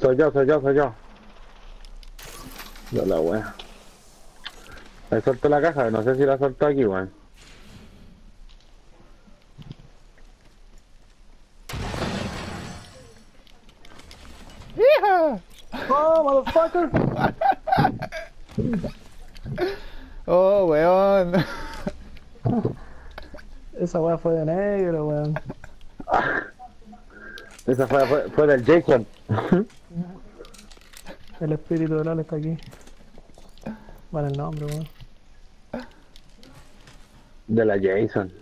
Soy yo, soy yo, soy yo. Yo la wea. Suelto la caja, no sé si la suelto aquí, weón. ¡Hija! ¡Oh, motherfucker! Oh, weón. Esa weá fue de negro, weón. Esa fue, fue, fue del Jason. El espíritu del Ale está aquí. Vale el nombre, weón. De la Jason.